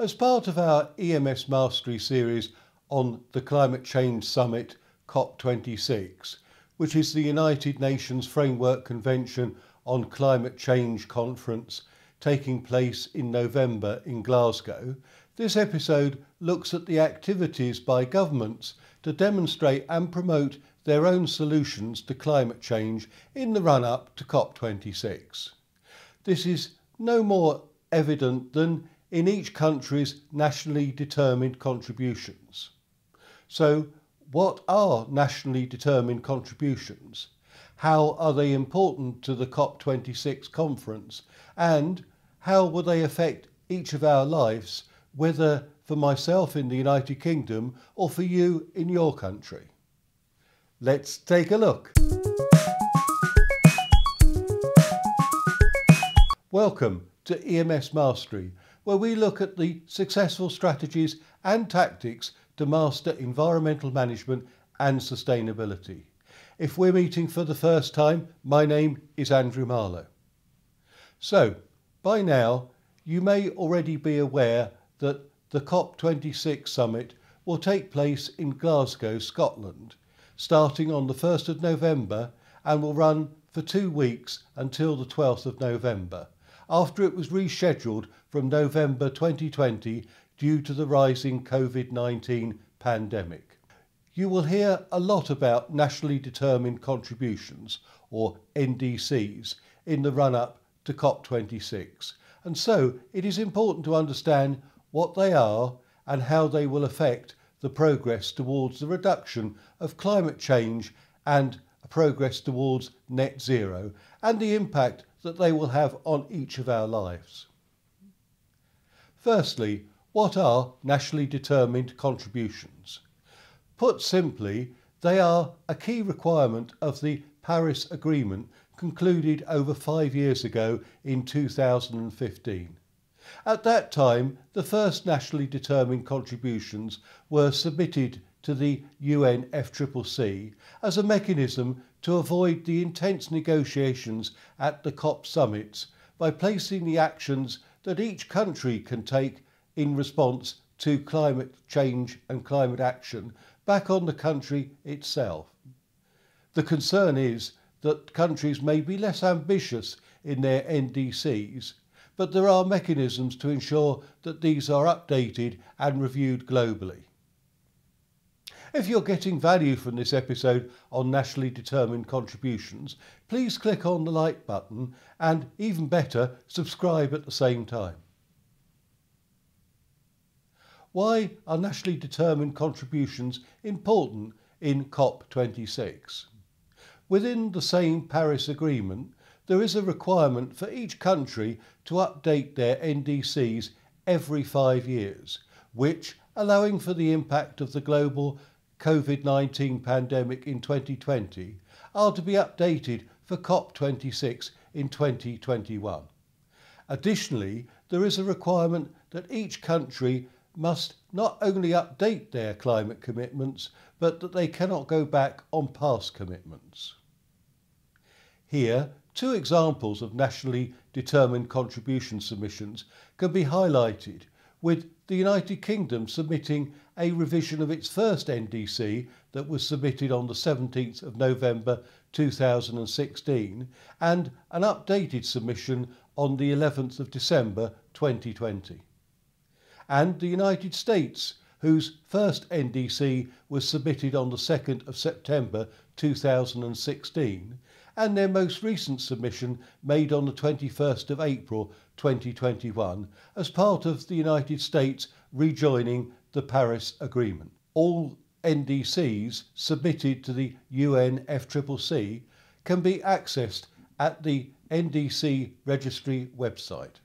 As part of our EMS Mastery series on the Climate Change Summit COP26, which is the United Nations Framework Convention on Climate Change conference taking place in November in Glasgow, this episode looks at the activities by governments to demonstrate and promote their own solutions to climate change in the run up to COP26. This is no more evident than in each country's nationally determined contributions. So, what are nationally determined contributions? How are they important to the COP26 conference? And how will they affect each of our lives, whether for myself in the United Kingdom or for you in your country? Let's take a look. Welcome to EMS Mastery, where we look at the successful strategies and tactics to master environmental management and sustainability. If we're meeting for the first time, my name is Andrew Marlow. So, by now, you may already be aware that the COP26 summit will take place in Glasgow, Scotland, starting on the 1st of November and will run for two weeks until the 12th of November after it was rescheduled from November 2020 due to the rising COVID 19 pandemic. You will hear a lot about nationally determined contributions, or NDCs, in the run up to COP26, and so it is important to understand what they are and how they will affect the progress towards the reduction of climate change and progress towards net zero and the impact that they will have on each of our lives. Firstly, what are nationally determined contributions? Put simply, they are a key requirement of the Paris Agreement concluded over five years ago in 2015. At that time, the first nationally determined contributions were submitted to the UNFCCC as a mechanism to avoid the intense negotiations at the COP summits by placing the actions that each country can take in response to climate change and climate action back on the country itself. The concern is that countries may be less ambitious in their NDCs, but there are mechanisms to ensure that these are updated and reviewed globally. If you're getting value from this episode on nationally determined contributions, please click on the like button and, even better, subscribe at the same time. Why are nationally determined contributions important in COP26? Within the same Paris Agreement, there is a requirement for each country to update their NDCs every five years, which, allowing for the impact of the global COVID 19 pandemic in 2020 are to be updated for COP26 in 2021. Additionally, there is a requirement that each country must not only update their climate commitments, but that they cannot go back on past commitments. Here, two examples of nationally determined contribution submissions can be highlighted with the United Kingdom submitting a revision of its first NDC that was submitted on the 17th of November 2016 and an updated submission on the 11th of December 2020. And the United States, whose first NDC was submitted on the 2nd of September 2016 and their most recent submission made on the 21st of April 2021 as part of the United States rejoining the Paris Agreement. All NDCs submitted to the UNFCCC can be accessed at the NDC Registry website.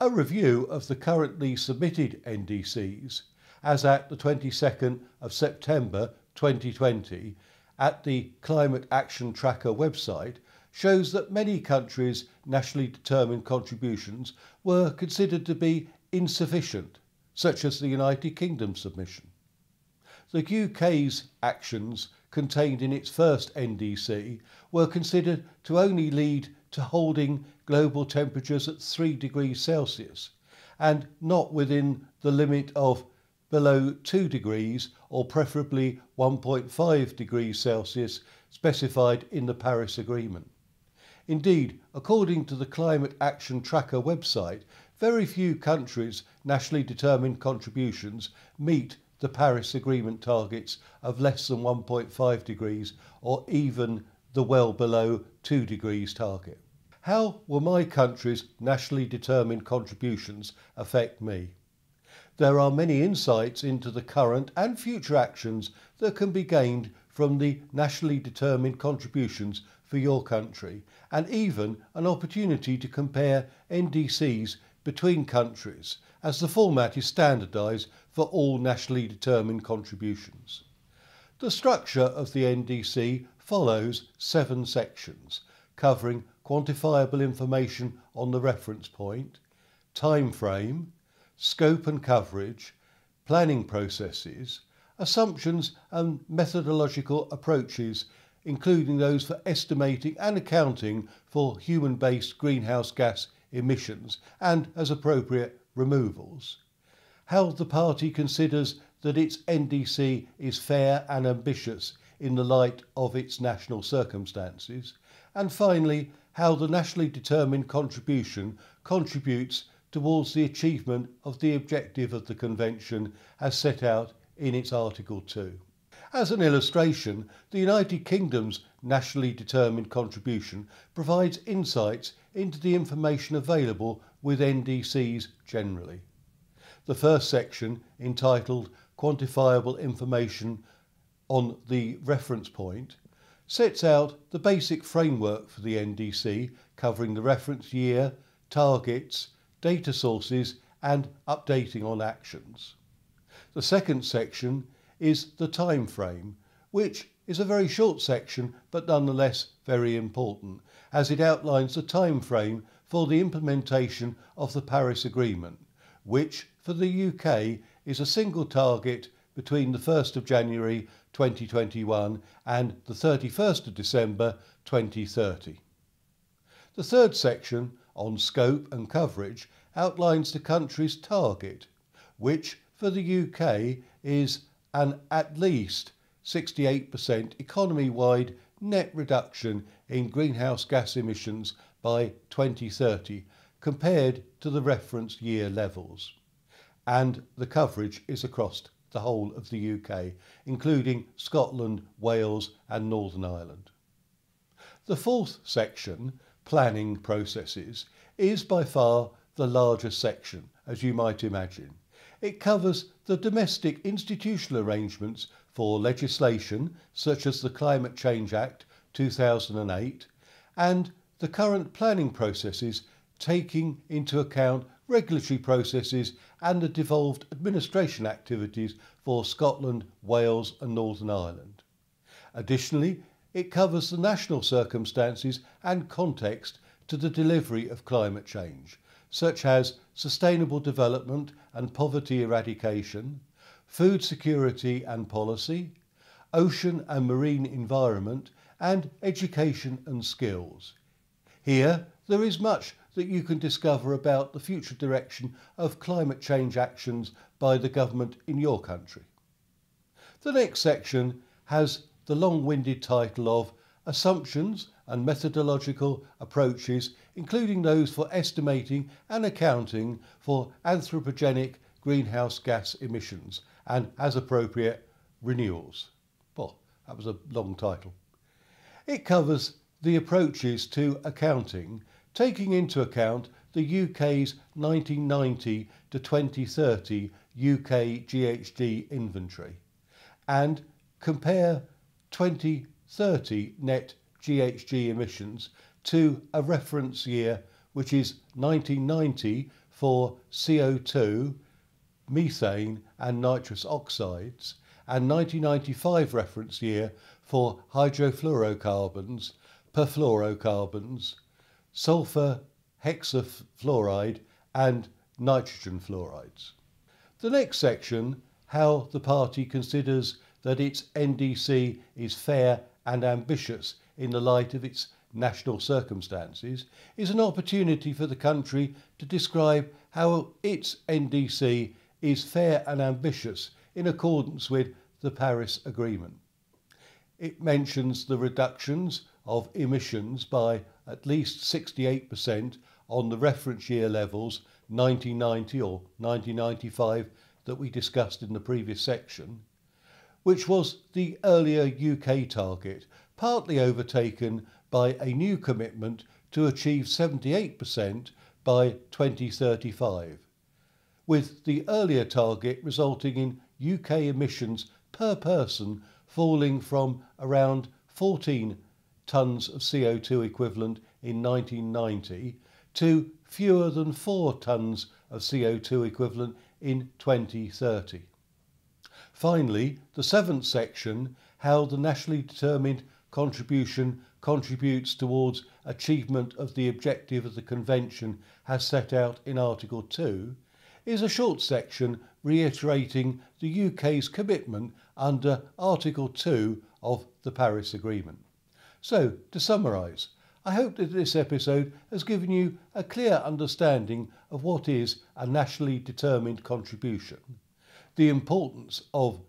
A review of the currently submitted NDCs, as at the 22nd of September 2020, at the Climate Action Tracker website shows that many countries' nationally determined contributions were considered to be insufficient, such as the United Kingdom submission. The UK's actions contained in its first NDC were considered to only lead to holding global temperatures at 3 degrees Celsius, and not within the limit of below 2 degrees or preferably 1.5 degrees Celsius specified in the Paris Agreement. Indeed, according to the Climate Action Tracker website, very few countries' nationally determined contributions meet the Paris Agreement targets of less than 1.5 degrees or even the well below 2 degrees target. How will my country's nationally determined contributions affect me? There are many insights into the current and future actions that can be gained from the nationally determined contributions for your country and even an opportunity to compare NDCs between countries as the format is standardised for all nationally determined contributions. The structure of the NDC follows seven sections covering quantifiable information on the reference point, time frame, scope and coverage, planning processes, assumptions and methodological approaches including those for estimating and accounting for human based greenhouse gas emissions and, as appropriate, removals. How the party considers that its NDC is fair and ambitious in the light of its national circumstances. And finally, how the nationally determined contribution contributes towards the achievement of the objective of the Convention as set out in its Article 2. As an illustration, the United Kingdom's nationally determined contribution provides insights into the information available with NDCs generally. The first section, entitled Quantifiable Information on the Reference Point, sets out the basic framework for the NDC covering the reference year, targets, data sources and updating on actions. The second section is the time frame, which is a very short section but nonetheless very important as it outlines the time frame for the implementation of the Paris Agreement, which for the UK is a single target between the 1st of January 2021 and the 31st of December 2030. The third section on scope and coverage outlines the country's target, which for the UK is an at least 68% economy wide net reduction in greenhouse gas emissions by 2030 compared to the reference year levels. And the coverage is across the whole of the UK, including Scotland, Wales, and Northern Ireland. The fourth section, planning processes, is by far the largest section, as you might imagine. It covers the domestic institutional arrangements for legislation such as the Climate Change Act 2008 and the current planning processes taking into account regulatory processes and the devolved administration activities for Scotland, Wales and Northern Ireland. Additionally, it covers the national circumstances and context to the delivery of climate change, such as sustainable development and poverty eradication, food security and policy, ocean and marine environment, and education and skills. Here, there is much that you can discover about the future direction of climate change actions by the government in your country. The next section has the long winded title of Assumptions and methodological approaches, including those for estimating and accounting for anthropogenic greenhouse gas emissions and, as appropriate, removals. Well, that was a long title. It covers the approaches to accounting, taking into account the UK's 1990 to 2030 UK GHG inventory, and compare 2030 net GHG emissions to a reference year which is 1990 for CO2, methane and nitrous oxides and 1995 reference year for hydrofluorocarbons, perfluorocarbons, sulfur hexafluoride and nitrogen fluorides. The next section, how the party considers that its NDC is fair and ambitious in the light of its national circumstances, is an opportunity for the country to describe how its NDC is fair and ambitious in accordance with the Paris Agreement. It mentions the reductions of emissions by at least 68% on the reference year levels 1990 or 1995 that we discussed in the previous section, which was the earlier UK target, partly overtaken by a new commitment to achieve 78% by 2035, with the earlier target resulting in UK emissions per person falling from around 14 tonnes of CO2 equivalent in 1990 to fewer than 4 tonnes of CO2 equivalent in 2030. Finally, the seventh section, how the nationally determined contribution contributes towards achievement of the objective of the Convention as set out in Article 2, is a short section reiterating the UK's commitment under Article 2 of the Paris Agreement. So, to summarise, I hope that this episode has given you a clear understanding of what is a nationally determined contribution, the importance of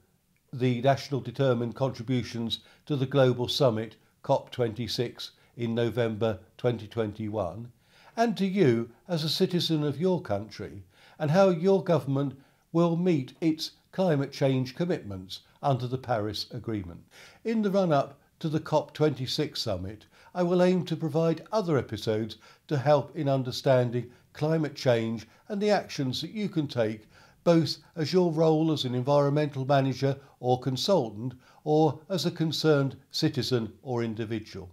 the national determined contributions to the Global Summit COP26 in November 2021, and to you as a citizen of your country, and how your government will meet its climate change commitments under the Paris Agreement. In the run up to the COP26 summit, I will aim to provide other episodes to help in understanding climate change and the actions that you can take both as your role as an environmental manager or consultant or as a concerned citizen or individual.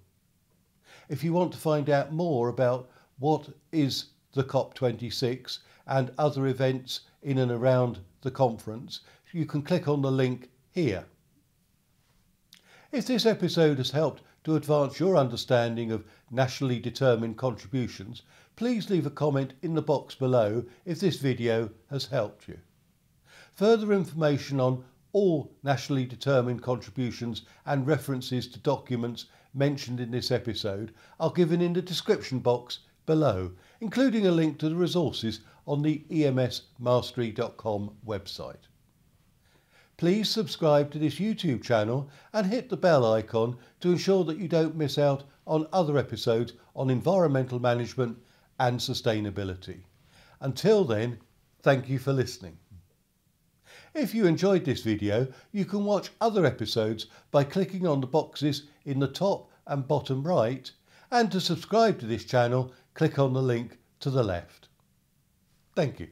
If you want to find out more about what is the COP26 and other events in and around the conference, you can click on the link here. If this episode has helped to advance your understanding of nationally determined contributions, please leave a comment in the box below if this video has helped you. Further information on all nationally determined contributions and references to documents mentioned in this episode are given in the description box below, including a link to the resources on the emsmastery.com website. Please subscribe to this YouTube channel and hit the bell icon to ensure that you don't miss out on other episodes on environmental management and sustainability. Until then, thank you for listening. If you enjoyed this video, you can watch other episodes by clicking on the boxes in the top and bottom right, and to subscribe to this channel, click on the link to the left. Thank you.